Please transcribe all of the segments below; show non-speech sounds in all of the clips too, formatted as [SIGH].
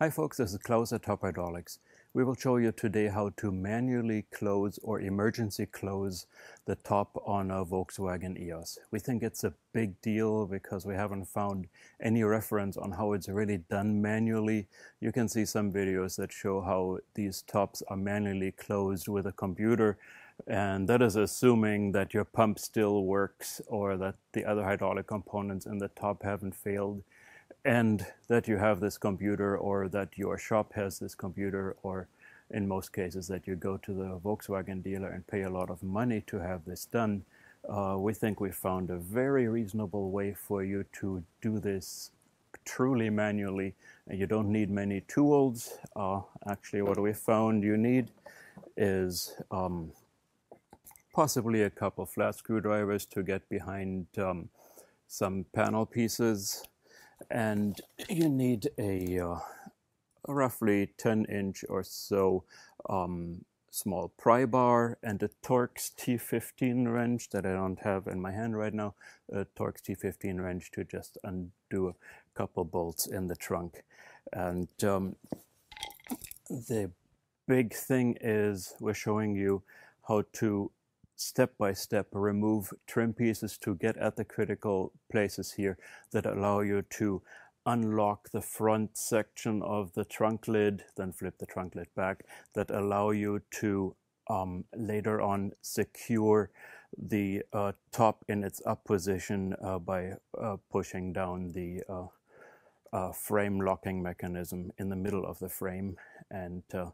Hi folks, this is Klaus at Top Hydraulics. We will show you today how to manually close or emergency close the top on a Volkswagen EOS. We think it's a big deal because we haven't found any reference on how it's really done manually. You can see some videos that show how these tops are manually closed with a computer and that is assuming that your pump still works or that the other hydraulic components in the top haven't failed and that you have this computer or that your shop has this computer or in most cases that you go to the Volkswagen dealer and pay a lot of money to have this done, uh, we think we found a very reasonable way for you to do this truly manually. You don't need many tools. Uh, actually, what we found you need is um, possibly a couple flat screwdrivers to get behind um, some panel pieces, and you need a, uh, roughly 10 inch or so um, small pry bar and a Torx T15 wrench that I don't have in my hand right now, a Torx T15 wrench to just undo a couple bolts in the trunk. And um, the big thing is we're showing you how to step by step remove trim pieces to get at the critical places here that allow you to unlock the front section of the trunk lid, then flip the trunk lid back, that allow you to um, later on secure the uh, top in its up position uh, by uh, pushing down the uh, uh, frame locking mechanism in the middle of the frame. And uh,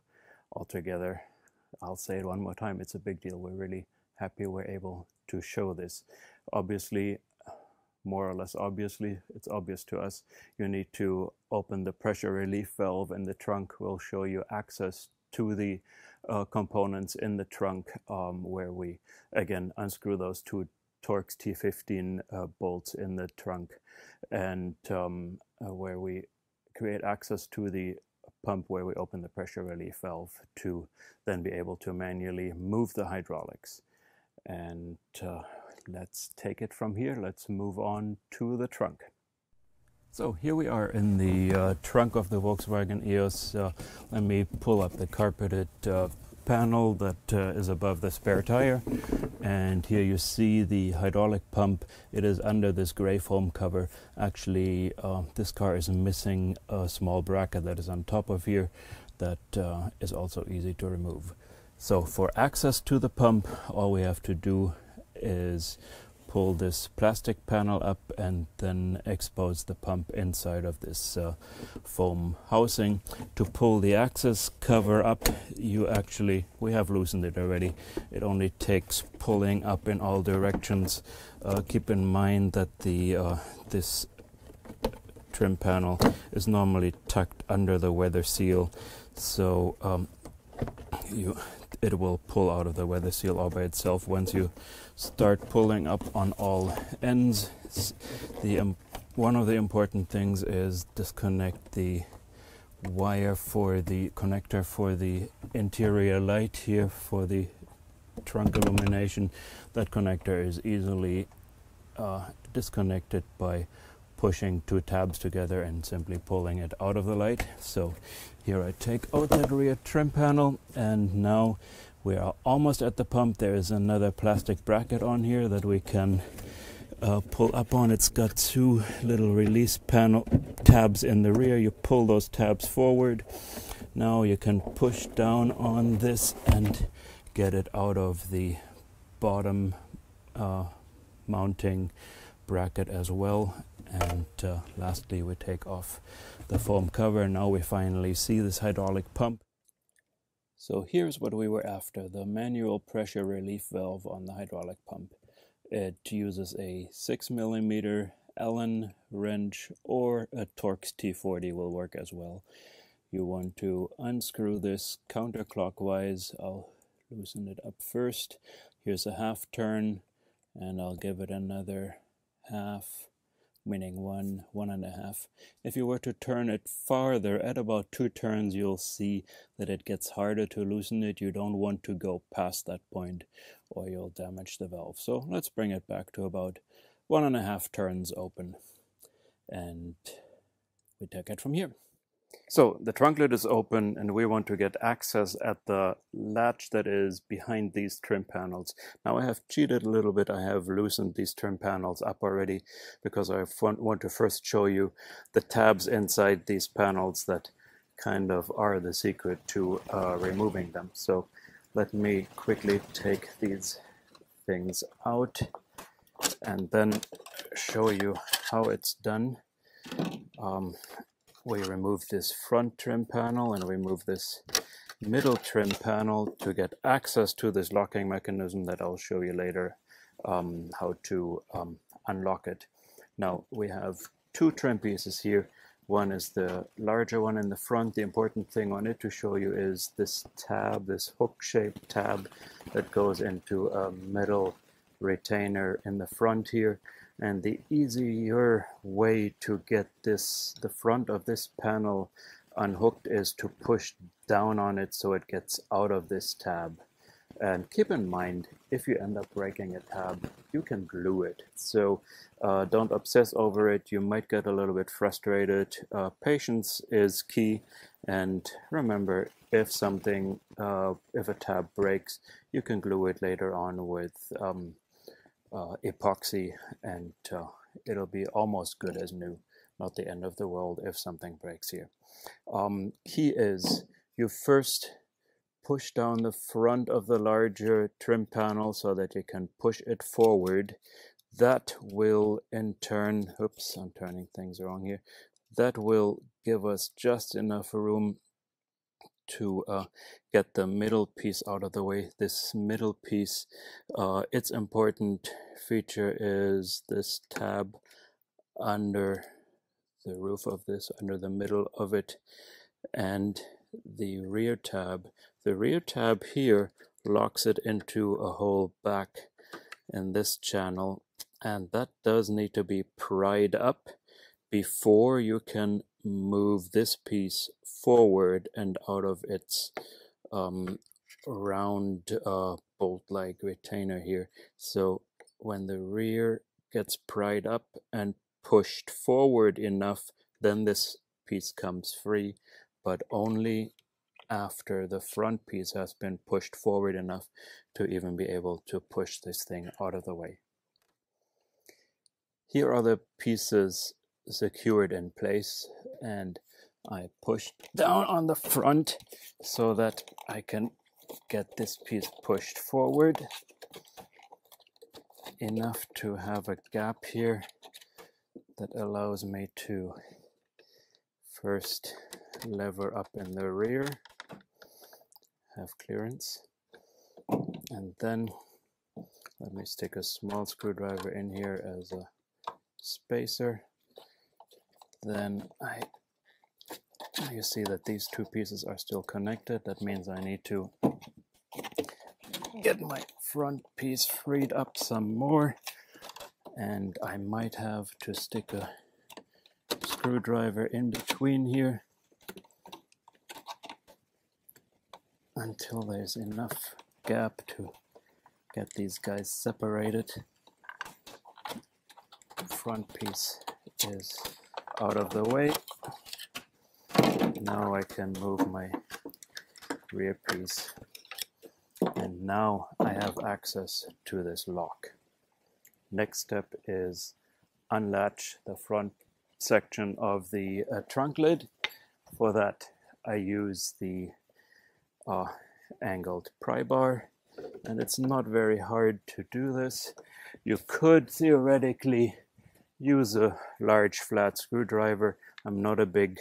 altogether, I'll say it one more time, it's a big deal. We're really happy we're able to show this. Obviously, more or less obviously, it's obvious to us, you need to open the pressure relief valve and the trunk. We'll show you access to the uh, components in the trunk um, where we, again, unscrew those two Torx T15 uh, bolts in the trunk and um, uh, where we create access to the pump where we open the pressure relief valve to then be able to manually move the hydraulics. And uh, let's take it from here. Let's move on to the trunk. So here we are in the uh, trunk of the Volkswagen EOS. Uh, let me pull up the carpeted uh, panel that uh, is above the spare tire. And here you see the hydraulic pump. It is under this gray foam cover. Actually, uh, this car is missing a small bracket that is on top of here that is also easy to remove. So for access to the pump, all we have to do is pull this plastic panel up and then expose the pump inside of this uh, foam housing. To pull the access cover up, you actually, we have loosened it already. It only takes pulling up in all directions. Uh, keep in mind that the uh, this trim panel is normally tucked under the weather seal. So um, you it will pull out of the weather seal all by itself once you start pulling up on all ends. The um, one of the important things is disconnect the wire for the connector for the interior light here for the trunk illumination. That connector is easily uh, disconnected by pushing two tabs together and simply pulling it out of the light. So here I take out that rear trim panel and now we are almost at the pump. There is another plastic bracket on here that we can uh, pull up on. It's got two little release panel tabs in the rear. You pull those tabs forward. Now you can push down on this and get it out of the bottom uh, mounting bracket as well and uh, lastly we take off the foam cover. Now we finally see this hydraulic pump. So here's what we were after the manual pressure relief valve on the hydraulic pump. It uses a 6 millimeter allen wrench or a torx t40 will work as well. You want to unscrew this counterclockwise. I'll loosen it up first. Here's a half turn and i'll give it another half meaning one, one and a half. If you were to turn it farther, at about two turns, you'll see that it gets harder to loosen it. You don't want to go past that point or you'll damage the valve. So let's bring it back to about one and a half turns open. And we take it from here. So the trunk lid is open and we want to get access at the latch that is behind these trim panels. Now I have cheated a little bit. I have loosened these trim panels up already because I want to first show you the tabs inside these panels that kind of are the secret to uh, removing them. So let me quickly take these things out and then show you how it's done. Um, we remove this front trim panel and remove this middle trim panel to get access to this locking mechanism that I'll show you later um, how to um, unlock it. Now we have two trim pieces here. One is the larger one in the front. The important thing on it to show you is this tab, this hook-shaped tab that goes into a metal retainer in the front here and the easier way to get this the front of this panel unhooked is to push down on it so it gets out of this tab. And keep in mind if you end up breaking a tab you can glue it. So uh, don't obsess over it. You might get a little bit frustrated. Uh, patience is key. And remember if something uh, if a tab breaks you can glue it later on with um, uh, epoxy and uh, it'll be almost good as new not the end of the world if something breaks here. Um, key is you first push down the front of the larger trim panel so that you can push it forward. That will in turn oops I'm turning things wrong here. That will give us just enough room to uh, get the middle piece out of the way. This middle piece, uh, its important feature is this tab under the roof of this, under the middle of it, and the rear tab. The rear tab here locks it into a hole back in this channel, and that does need to be pried up before you can move this piece forward and out of its um, round uh, bolt-like retainer here. So when the rear gets pried up and pushed forward enough, then this piece comes free, but only after the front piece has been pushed forward enough to even be able to push this thing out of the way. Here are the pieces secured in place and I push down on the front so that I can get this piece pushed forward enough to have a gap here that allows me to first lever up in the rear have clearance and then let me stick a small screwdriver in here as a spacer then I you see that these two pieces are still connected. That means I need to get my front piece freed up some more and I might have to stick a screwdriver in between here until there's enough gap to get these guys separated. Front piece is out of the way. Now I can move my rear piece and now I have access to this lock. Next step is unlatch the front section of the uh, trunk lid. For that I use the uh, angled pry bar and it's not very hard to do this. You could theoretically use a large flat screwdriver. I'm not a big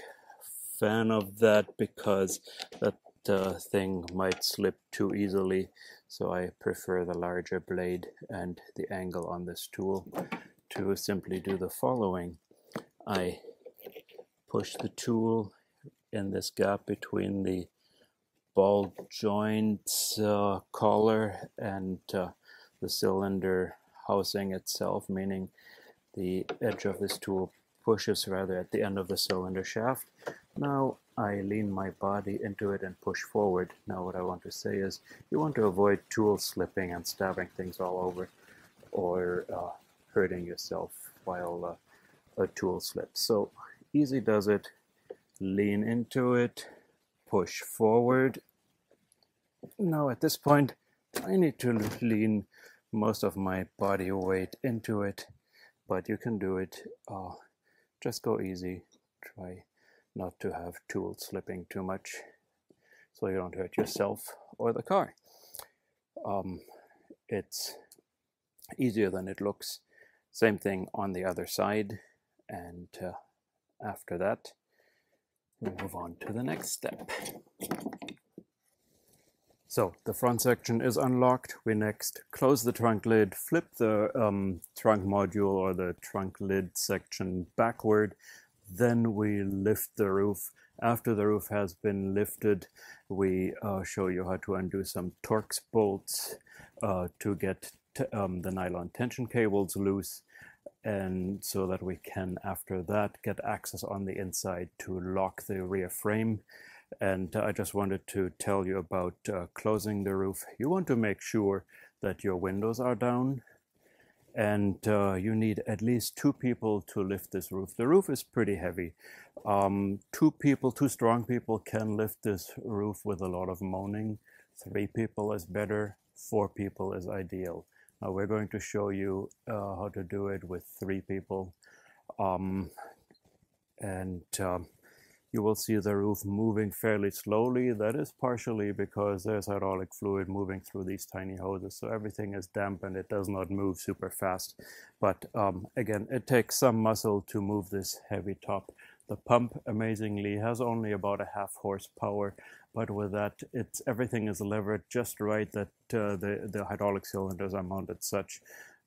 fan of that because that uh, thing might slip too easily. So I prefer the larger blade and the angle on this tool to simply do the following. I push the tool in this gap between the ball joint uh, collar and uh, the cylinder housing itself, meaning the edge of this tool pushes rather at the end of the cylinder shaft. Now I lean my body into it and push forward. Now what I want to say is you want to avoid tool slipping and stabbing things all over or uh, hurting yourself while uh, a tool slips. So easy does it. lean into it, push forward. Now at this point, I need to lean most of my body weight into it, but you can do it. Uh, just go easy. Try not to have tools slipping too much so you don't hurt yourself or the car. Um, it's easier than it looks. Same thing on the other side. And uh, after that, we move on to the next step. So the front section is unlocked. We next close the trunk lid, flip the um, trunk module or the trunk lid section backward. Then we lift the roof. After the roof has been lifted, we uh, show you how to undo some Torx bolts uh, to get um, the nylon tension cables loose and so that we can after that get access on the inside to lock the rear frame and I just wanted to tell you about uh, closing the roof. You want to make sure that your windows are down and uh, you need at least two people to lift this roof. The roof is pretty heavy. Um, two people two strong people can lift this roof with a lot of moaning. Three people is better. Four people is ideal. Now we're going to show you uh, how to do it with three people. Um, and um, you will see the roof moving fairly slowly. That is partially because there's hydraulic fluid moving through these tiny hoses. So everything is damp and it does not move super fast. But um, again, it takes some muscle to move this heavy top. The pump, amazingly, has only about a half horsepower but with that, it's everything is levered just right that uh, the, the hydraulic cylinders are mounted such,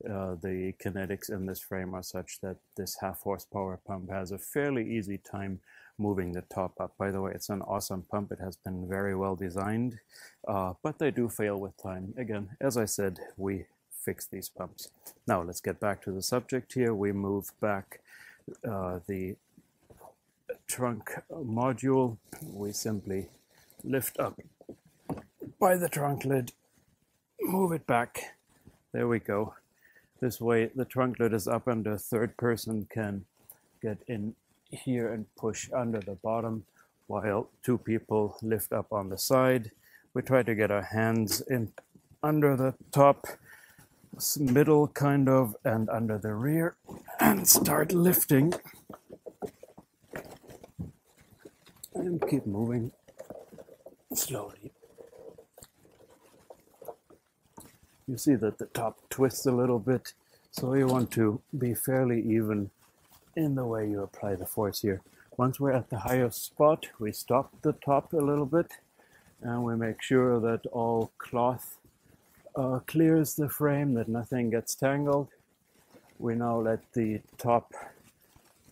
uh, the kinetics in this frame are such that this half horsepower pump has a fairly easy time moving the top up. By the way, it's an awesome pump. It has been very well designed, uh, but they do fail with time. Again, as I said, we fix these pumps. Now let's get back to the subject here. We move back uh, the trunk module. We simply lift up by the trunk lid, move it back. There we go. This way the trunk lid is up and the third person can get in here and push under the bottom while two people lift up on the side. We try to get our hands in under the top, middle kind of, and under the rear [CLEARS THROAT] and start lifting. And keep moving slowly. You see that the top twists a little bit, so you want to be fairly even in the way you apply the force here. Once we're at the highest spot, we stop the top a little bit and we make sure that all cloth uh, clears the frame, that nothing gets tangled. We now let the top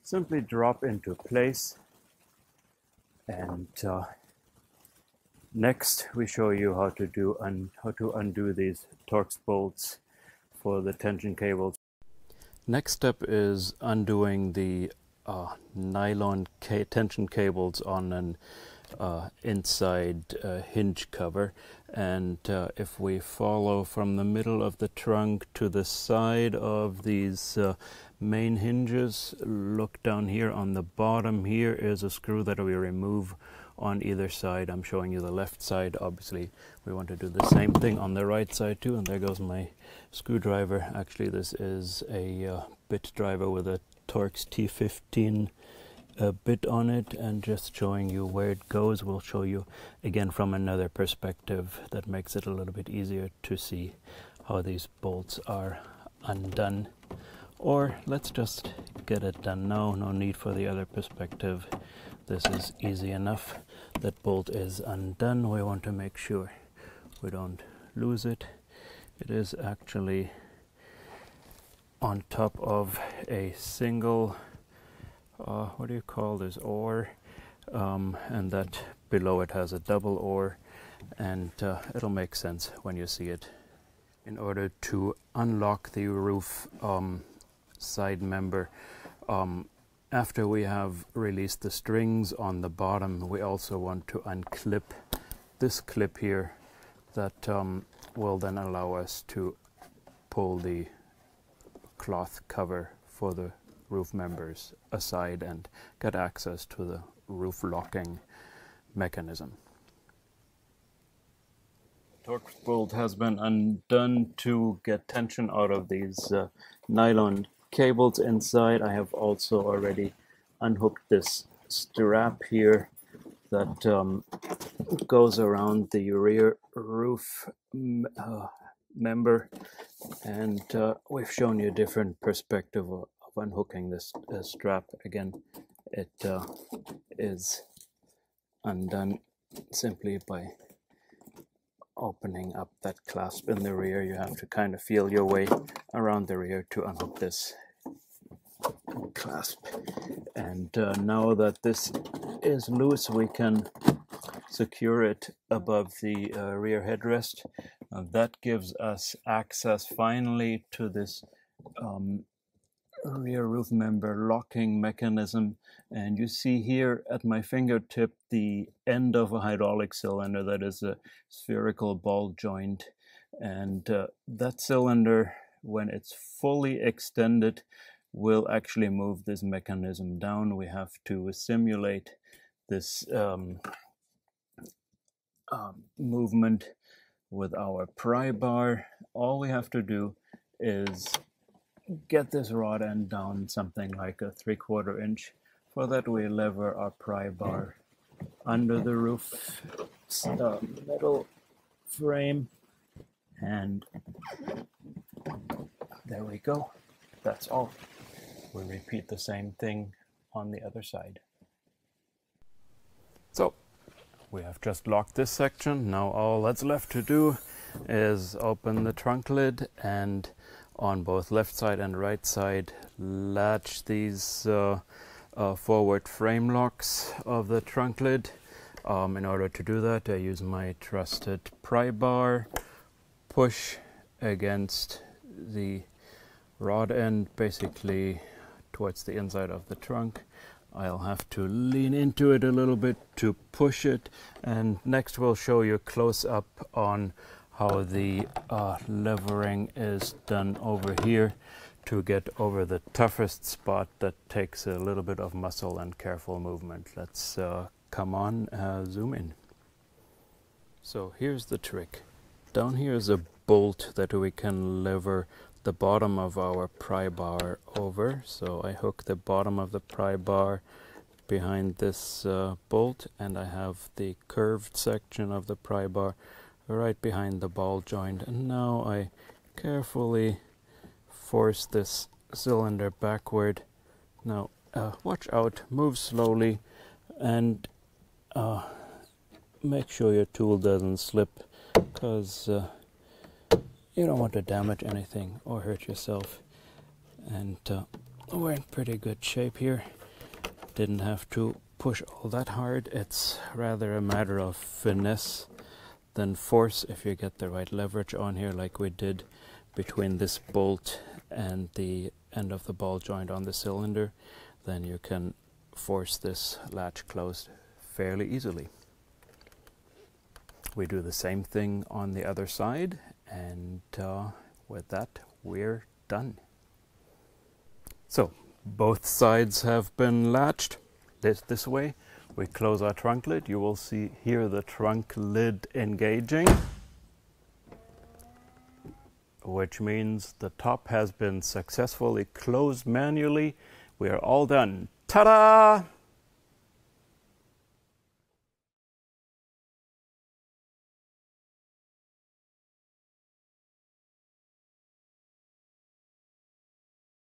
simply drop into place and uh, Next, we show you how to do un how to undo these Torx bolts for the tension cables. Next step is undoing the uh, nylon ca tension cables on an uh, inside uh, hinge cover. And uh, if we follow from the middle of the trunk to the side of these uh, main hinges look down here on the bottom here is a screw that we remove on either side. I'm showing you the left side. Obviously, we want to do the same thing on the right side too. And there goes my screwdriver. Actually, this is a uh, bit driver with a Torx T15 uh, bit on it. And just showing you where it goes will show you again from another perspective that makes it a little bit easier to see how these bolts are undone. Or let's just get it done now. No need for the other perspective. This is easy enough. That bolt is undone. We want to make sure we don't lose it. It is actually on top of a single, uh, what do you call this, oar, um, and that below it has a double oar, and uh, it'll make sense when you see it. In order to unlock the roof um, side member, um, after we have released the strings on the bottom, we also want to unclip this clip here that um, will then allow us to pull the cloth cover for the roof members aside and get access to the roof locking mechanism. Torx bolt has been undone to get tension out of these uh, nylon cables inside. I have also already unhooked this strap here that um, goes around the rear roof uh, member. And uh, we've shown you a different perspective of, unhooking this uh, strap. Again it uh, is undone simply by opening up that clasp in the rear. You have to kind of feel your way around the rear to unhook this clasp. And uh, now that this is loose we can secure it above the uh, rear headrest. Uh, that gives us access finally to this um, rear roof member locking mechanism. And you see here at my fingertip the end of a hydraulic cylinder that is a spherical ball joint. And uh, that cylinder when it's fully extended will actually move this mechanism down we have to simulate this um, um, movement with our pry bar all we have to do is get this rod end down something like a three quarter inch. For that we lever our pry bar under the roof uh, metal frame and there we go. That's all. We repeat the same thing on the other side. So we have just locked this section. Now all that's left to do is open the trunk lid and on both left side and right side latch these uh, uh, forward frame locks of the trunk lid. Um, in order to do that I use my trusted pry bar, push against the rod end basically towards the inside of the trunk. I'll have to lean into it a little bit to push it and next we'll show you a close up on how the uh, levering is done over here to get over the toughest spot that takes a little bit of muscle and careful movement. Let's uh, come on, uh, zoom in. So here's the trick. Down here is a bolt that we can lever the bottom of our pry bar over. So I hook the bottom of the pry bar behind this uh, bolt and I have the curved section of the pry bar right behind the ball joint. And now I carefully force this cylinder backward. Now uh, watch out. Move slowly and uh, make sure your tool doesn't slip because uh, you don't want to damage anything or hurt yourself. And uh, we're in pretty good shape here. Didn't have to push all that hard. It's rather a matter of finesse then force if you get the right leverage on here like we did between this bolt and the end of the ball joint on the cylinder. Then you can force this latch closed fairly easily. We do the same thing on the other side and uh, with that we're done. So both sides have been latched this, this way we close our trunk lid, you will see here the trunk lid engaging, which means the top has been successfully closed manually. We are all done. Ta-da!